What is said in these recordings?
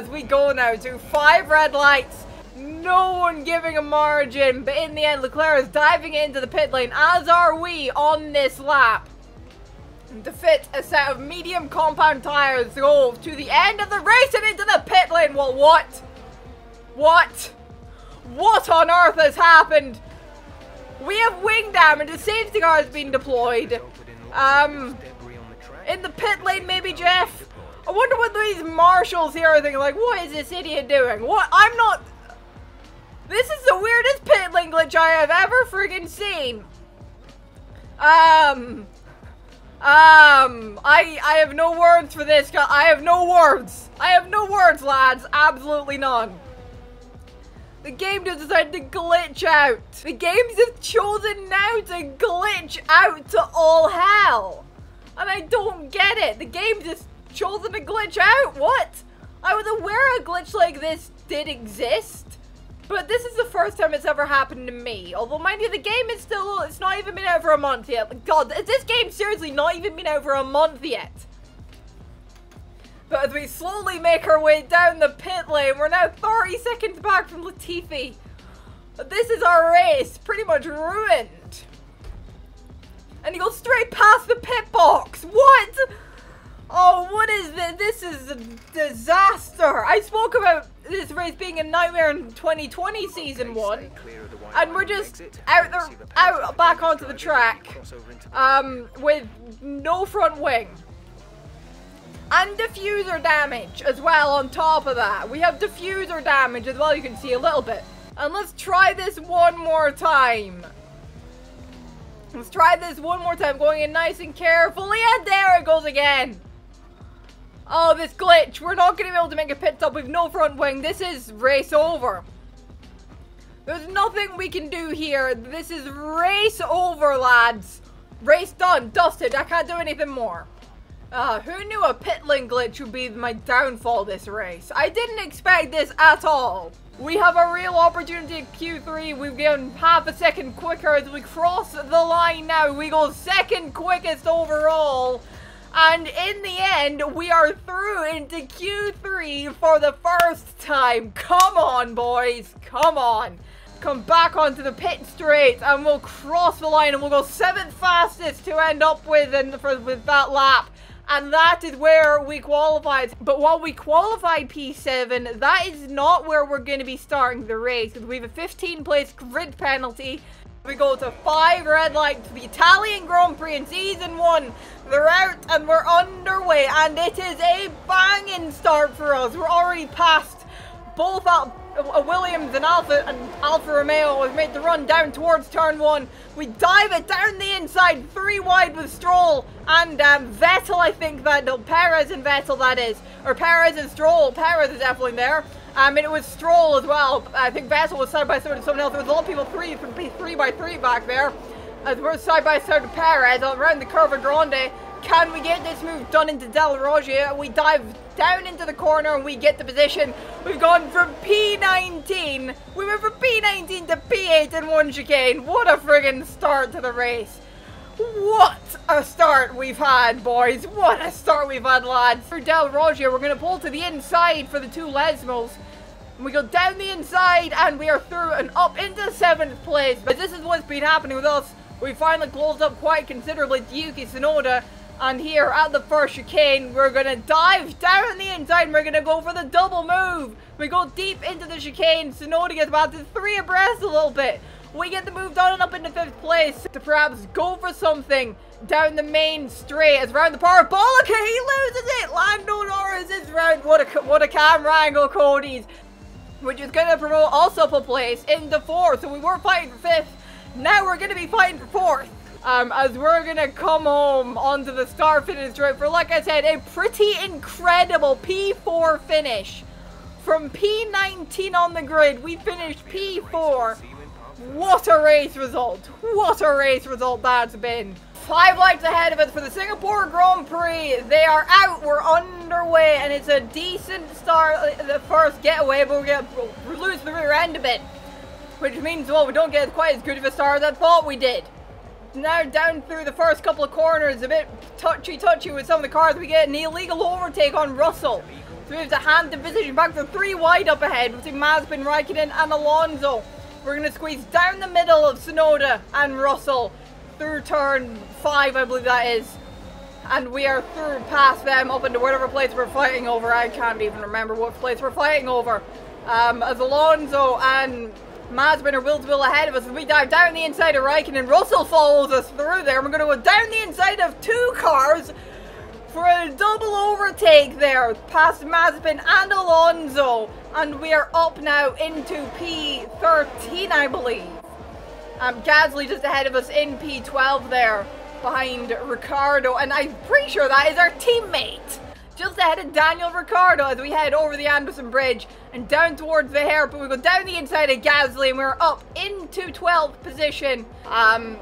As we go now to five red lights, no one giving a margin, but in the end, Leclerc is diving into the pit lane, as are we on this lap. To fit a set of medium compound tires to go to the end of the race and into the pit lane. Well, what? What? What on earth has happened? We have wing damage. The safety car has been deployed. Um, in the pit lane, maybe, Jeff? I wonder what these marshals here are thinking. Like, what is this idiot doing? What? I'm not... This is the weirdest pit lane glitch I have ever friggin' seen. Um... Um, I I have no words for this. I have no words. I have no words, lads. Absolutely none. The game just decided to glitch out. The games have chosen now to glitch out to all hell. And I don't get it. The game just chosen to glitch out. What? I was aware a glitch like this did exist. But this is the first time it's ever happened to me. Although, mind you, the game is still, it's not even been for a month yet. God, is this game seriously not even been for a month yet? But as we slowly make our way down the pit lane, we're now 30 seconds back from Latifi. This is our race, pretty much ruined. And he goes straight past the pit box. What? Oh, what is this? This is a disaster. I spoke about this race being a nightmare in 2020 season one, and we're just out there, out back onto the track, um, with no front wing. And diffuser damage as well on top of that. We have diffuser damage as well, you can see a little bit. And let's try this one more time. Let's try this one more time, going in nice and carefully, and there it goes again. Oh, this glitch. We're not going to be able to make a pit stop with no front wing. This is race over. There's nothing we can do here. This is race over, lads. Race done. Dusted. I can't do anything more. Uh, who knew a pit lane glitch would be my downfall this race? I didn't expect this at all. We have a real opportunity at Q3. We've gone half a second quicker as we cross the line now. We go second quickest overall. And in the end, we are through into Q3 for the first time. Come on, boys. Come on. Come back onto the pit straight and we'll cross the line and we'll go seventh fastest to end up with, and for, with that lap. And that is where we qualified. But while we qualified P7, that is not where we're going to be starting the race. We have a 15 place grid penalty we go to five red lights, the Italian Grand Prix in season one. They're out and we're underway, and it is a banging start for us. We're already past both Al uh, Williams and Alfa and Alfa Romeo have made the run down towards turn one. We dive it down the inside, three wide with Stroll and um, Vettel. I think that no, Perez and Vettel that is, or Perez and Stroll. Perez is definitely there. I mean, it was Stroll as well. I think Vettel was side by side with someone else. There was a lot of people three, three by three back there. As we're side by side with Perez around the Curva Grande. Can we get this move done into Del Roggia? We dive down into the corner and we get the position. We've gone from P19. We went from P19 to P8 in one chicane. What a friggin' start to the race. What a start we've had, boys. What a start we've had, lads. For Del Roggia, we're going to pull to the inside for the two Lesmos. We go down the inside and we are through and up into 7th place. But this is what's been happening with us. We finally closed up quite considerably to Yuki Tsunoda. And here at the first chicane, we're going to dive down the inside and we're going to go for the double move. We go deep into the chicane. Tsunoda gets about to three abreast a little bit. We get the move done and up into 5th place to perhaps go for something down the main straight as round the parabolica. He loses it. Lando Norris is round. What a, what a camera angle, Cody's which is going to promote also a place into fourth. So we were fighting for fifth. Now we're going to be fighting for fourth. Um, as we're going to come home onto the start finish straight for, like I said, a pretty incredible P4 finish. From P19 on the grid, we finished P4. What a race result. What a race result that's been. Five lights ahead of us for the Singapore Grand Prix. They are out. We're underway, and it's a decent start. Uh, the first getaway, but we're going to lose the rear end a bit. Which means, well, we don't get quite as good of a start as I thought we did. Now down through the first couple of corners, a bit touchy-touchy with some of the cars. We get an illegal overtake on Russell. So we have to hand the position back to three wide up ahead between Mazepin, Raikkonen and Alonso. We're going to squeeze down the middle of Tsunoda and Russell through turn five, I believe that is. And we are through past them up into whatever place we're fighting over. I can't even remember what place we're fighting over. Um, as Alonso and Mazepin are will ahead of us we dive down the inside of Raikkonen. Russell follows us through there. We're going to go down the inside of two cars for a double overtake there past Mazepin and Alonso. And we are up now into P13, I believe. Um, Gasly just ahead of us in P12 there behind Ricciardo. And I'm pretty sure that is our teammate. Just ahead of Daniel Ricciardo as we head over the Anderson Bridge and down towards the hairpin. We go down the inside of Gasly and we're up into 12th position. Um,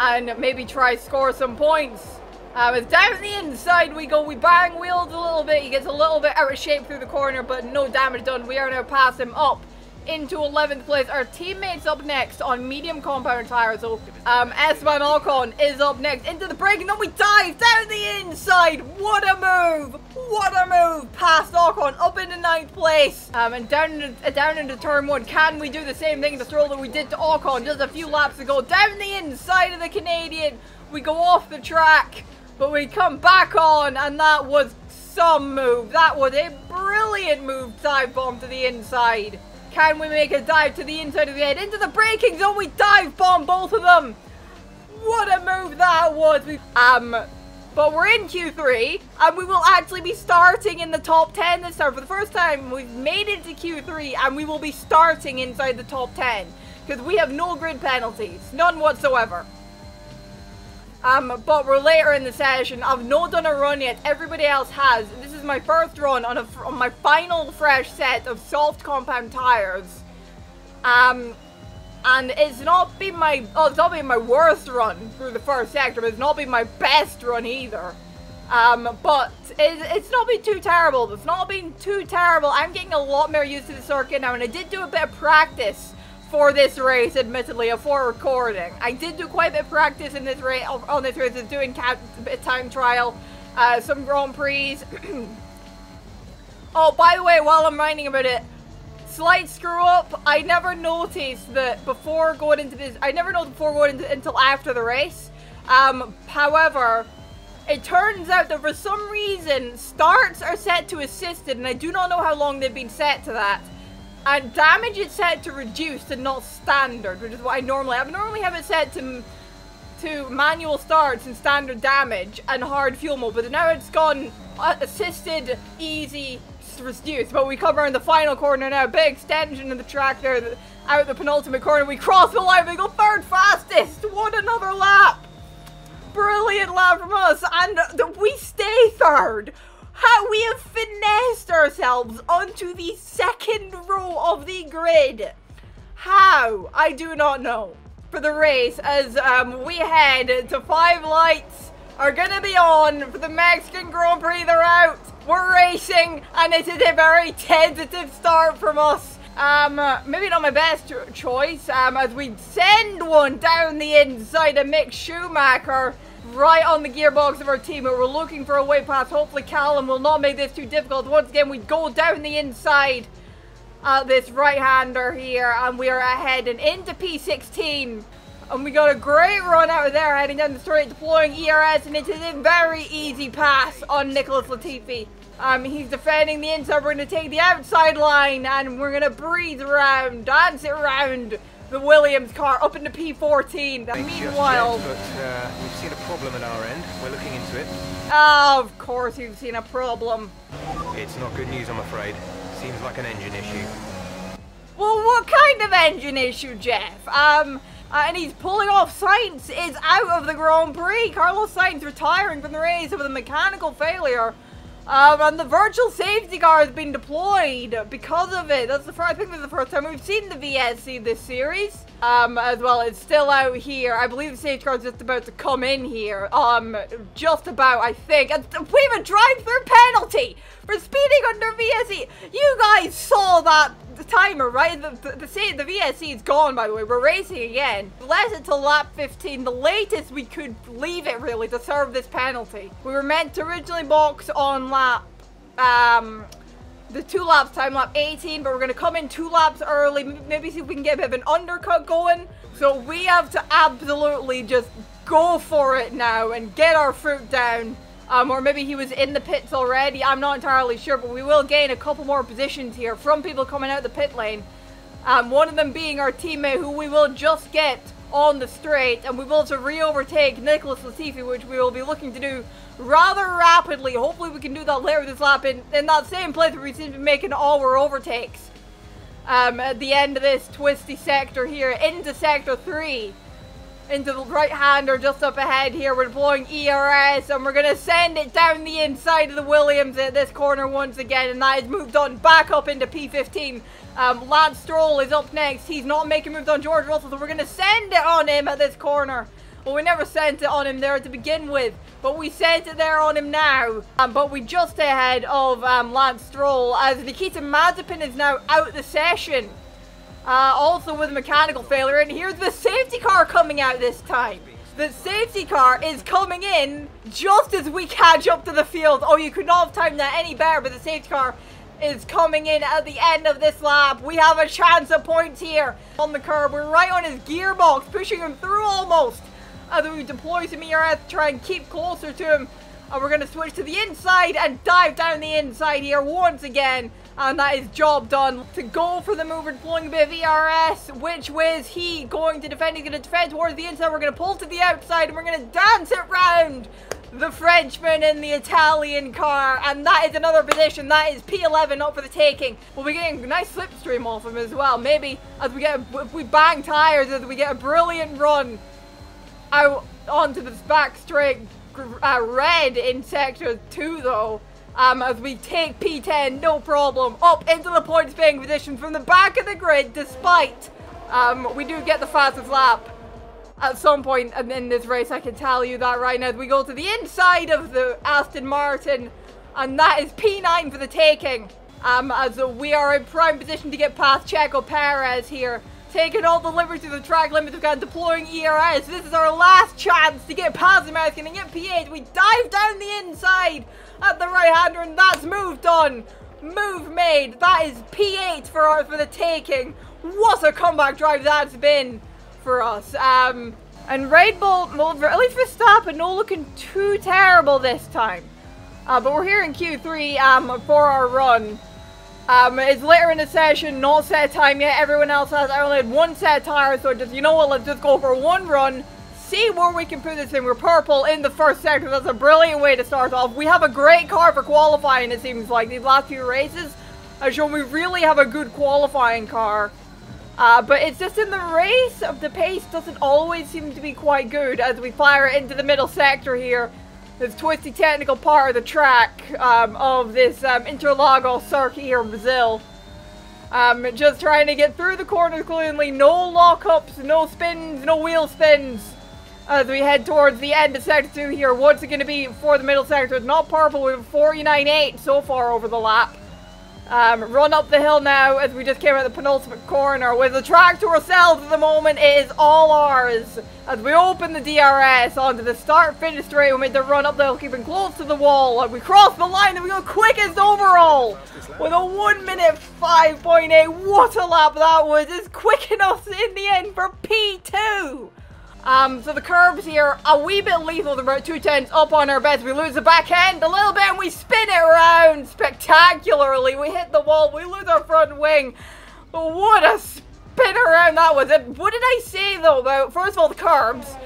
and maybe try score some points. Um, as down the inside we go, we bang wheels a little bit. He gets a little bit out of shape through the corner, but no damage done. We are now past him up into 11th place. Our teammates up next on medium compound tires. So um, Esteban Ocon is up next into the break, and then we dive down the inside. What a move! What a move! Past Ocon up into ninth place, um, and down into, uh, down into turn one. Can we do the same thing to Stroll that we did to Ocon just a few laps ago? Down the inside of the Canadian, we go off the track. But we come back on, and that was some move. That was a brilliant move, dive bomb to the inside. Can we make a dive to the inside of the head? Into the braking zone, we dive bomb both of them. What a move that was. Um, but we're in Q3, and we will actually be starting in the top 10 this time. For the first time, we've made it to Q3, and we will be starting inside the top 10. Because we have no grid penalties. None whatsoever. Um, but we're later in the session. I've not done a run yet. Everybody else has. This is my first run on, a, on my final fresh set of soft compound tires. Um, and it's not been my oh, it's not been my worst run through the first sector, but it's not been my best run either. Um, but it, it's not been too terrible. It's not been too terrible. I'm getting a lot more used to the circuit now, and I did do a bit of practice for this race, admittedly, for recording. I did do quite a bit of practice in this race, on this race, doing time trial, uh, some Grand Prix. oh, by the way, while I'm writing about it, slight screw up. I never noticed that before going into this, I never noticed before going into, until after the race. Um, however, it turns out that for some reason, starts are set to assisted, and I do not know how long they've been set to that. And damage is set to reduced and not standard, which is what I normally have. I normally have it set to to manual starts and standard damage and hard fuel mode, but now it's gone uh, assisted, easy, reduced. But we come around the final corner now, big extension of the track there, out the penultimate corner. We cross the line, we go third fastest. What another lap! Brilliant lap from us, and we stay third. How we have ourselves onto the second row of the grid. How? I do not know. For the race, as um, we head to five lights are gonna be on for the Mexican Grand Prix. They're out. We're racing, and it is a very tentative start from us. Um, maybe not my best choice, um, as we send one down the inside of Mick Schumacher right on the gearbox of our team. But we're looking for a way past. Hopefully Callum will not make this too difficult. Once again, we go down the inside uh, this right-hander here, and we are ahead and into P16. And we got a great run out of there, heading down the straight, deploying ERS, and it is a very easy pass on Nicholas Latifi. Um, he's defending the inside. We're going to take the outside line, and we're going to breathe around, dance it around the Williams car up into P14. Meanwhile, yet, but uh, we've seen a problem at our end. We're looking into it. Oh, of course you've seen a problem. It's not good news, I'm afraid. Seems like an engine issue. Well, what kind of engine issue, Jeff? Um, uh, and he's pulling off. Sainz is out of the Grand Prix. Carlos Sainz retiring from the race with a mechanical failure. Um, and the virtual safety car has been deployed because of it. That's the first, I think that's the first time we've seen the VSC this series. Um, as well, it's still out here. I believe the safety car is just about to come in here. Um, just about, I think. And we have a drive-through penalty for speeding under VSC. You guys saw that timer, right? The, the, the, the VSC is gone, by the way. We're racing again. It to lap 15. The latest we could leave it, really, to serve this penalty. We were meant to originally box on lap, um, the two laps time lap 18, but we're going to come in two laps early, maybe see if we can get a bit of an undercut going. So we have to absolutely just go for it now and get our fruit down. Um, or maybe he was in the pits already, I'm not entirely sure, but we will gain a couple more positions here from people coming out the pit lane. Um, one of them being our teammate who we will just get on the straight, and we will to re-overtake Nicholas Latifi, which we will be looking to do rather rapidly. Hopefully we can do that later this lap in, in that same place where we seem to be making all our overtakes. Um, at the end of this twisty sector here, into sector 3. Into the right-hander just up ahead here. We're deploying ERS, and we're going to send it down the inside of the Williams at this corner once again, and that is moved on back up into P15. Um, Lance Stroll is up next. He's not making moves on George Russell, so we're going to send it on him at this corner. Well, we never sent it on him there to begin with, but we sent it there on him now. Um, but we just ahead of um, Lance Stroll as Nikita Mazepin is now out the session. Uh, also with mechanical failure, and here's the safety car coming out this time. The safety car is coming in just as we catch up to the field. Oh, you could not have timed that any better, but the safety car is coming in at the end of this lap. We have a chance of points here on the curb. We're right on his gearbox, pushing him through almost. As we deploy some ERS to try and keep closer to him. And we're going to switch to the inside and dive down the inside here once again. And that is job done. To go for the move, we're deploying a bit of ERS. Which way is he going to defend? He's going to defend towards the inside. We're going to pull to the outside and we're going to dance it round the Frenchman in the Italian car, and that is another position. That is P11 up for the taking. We'll be getting a nice slipstream off him as well. Maybe as we get, if we bang tires, as we get a brilliant run out onto this back straight uh, red in sector 2 though. Um, as we take P10, no problem, up into the points paying position from the back of the grid, despite um, we do get the fastest lap at some point in this race, I can tell you that right now. We go to the inside of the Aston Martin, and that is P9 for the taking. Um, as we are in prime position to get past Checo Perez here. Taking all the liberties to the track limits, we've got deploying ERS. This is our last chance to get past the American and get P8. We dive down the inside at the right-hander, and that's moved on. Move made. That is P8 for, our, for the taking. What a comeback drive that's been for us. Um, and Red Bull, well, at least Verstappen, not looking too terrible this time. Uh, but we're here in Q3 um, for our run. Um, it's later in the session, not set time yet. Everyone else has I only had one set tire, so just, you know what, let's just go for one run. See where we can put this thing. We're purple in the first sector. That's a brilliant way to start off. We have a great car for qualifying, it seems like. These last few races have shown we really have a good qualifying car. Uh, but it's just in the race, of the pace doesn't always seem to be quite good as we fire into the middle sector here. This twisty technical part of the track um, of this um, Interlagos circuit here in Brazil. Um, just trying to get through the corners cleanly. No lockups, no spins, no wheel spins. As we head towards the end of Sector 2 here. What's it going to be for the middle sector? It's not purple. We have 49.8 so far over the lap. Um, run up the hill now as we just came out the penultimate corner. With the track to ourselves at the moment, it is all ours. As we open the DRS onto the start-finish straight, we made the run up the hill, keeping close to the wall. And we cross the line and we go quickest overall. With a 1 minute 5.8. What a lap that was. It's quick enough in the end for P2. Um, so the curves here, a wee bit lethal, the about two tenths up on our beds. We lose the back end a little bit and we spin it around spectacularly. We hit the wall, we lose our front wing. What a spin around that was. And what did I say though about, first of all, the curbs.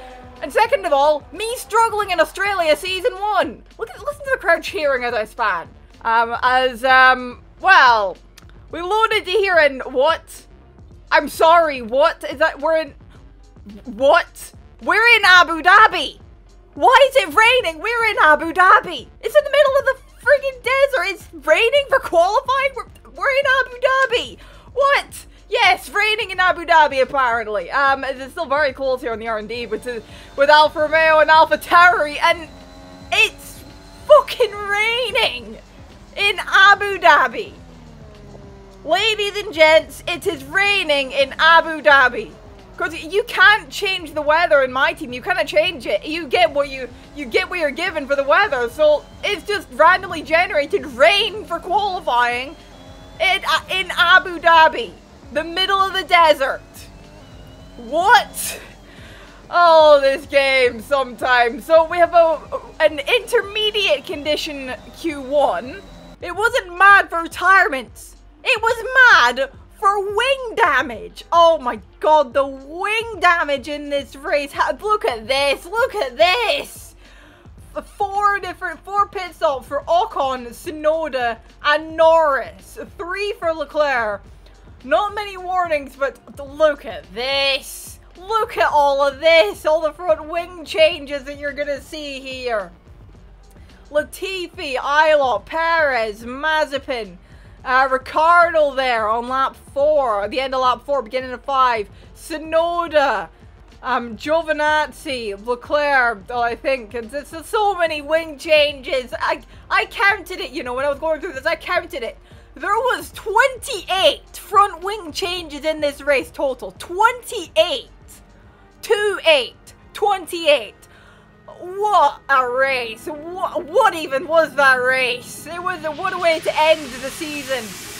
And second of all, me struggling in Australia season one. Look at, listen to the crowd cheering as I span. Um, as, um, well, we loaded to here in what? I'm sorry, what? Is that, we're in, what? We're in Abu Dhabi. Why is it raining? We're in Abu Dhabi. It's in the middle of the friggin' desert. It's raining for qualifying. We're, we're in Abu Dhabi. What? Yes, raining in Abu Dhabi apparently. Um, it's still very cold here on the R&D with with Alfa Romeo and Alpha Tauri, and it's fucking raining in Abu Dhabi. Ladies and gents, it is raining in Abu Dhabi. Because you can't change the weather in my team. You cannot change it. You get what you you get what you're given for the weather. So it's just randomly generated rain for qualifying. in, uh, in Abu Dhabi, the middle of the desert. What? Oh, this game sometimes. So we have a an intermediate condition Q1. It wasn't mad for retirements. It was mad for wing damage. Oh my god, the wing damage in this race. Look at this. Look at this. Four different, four pit stops for Ocon, Tsunoda, and Norris. Three for Leclerc. Not many warnings, but look at this. Look at all of this. All the front wing changes that you're to see here. Latifi, Ilott, Perez, Mazepin, uh, Ricciardo there on lap 4, the end of lap 4, beginning of 5, Tsunoda, um, Giovinazzi, Leclerc, oh, I think, there's so many wing changes. I, I counted it, you know, when I was going through this, I counted it. There was 28 front wing changes in this race total. 28. 2-8. 28. What a race! What, what even was that race? It was a, what a way to end the season.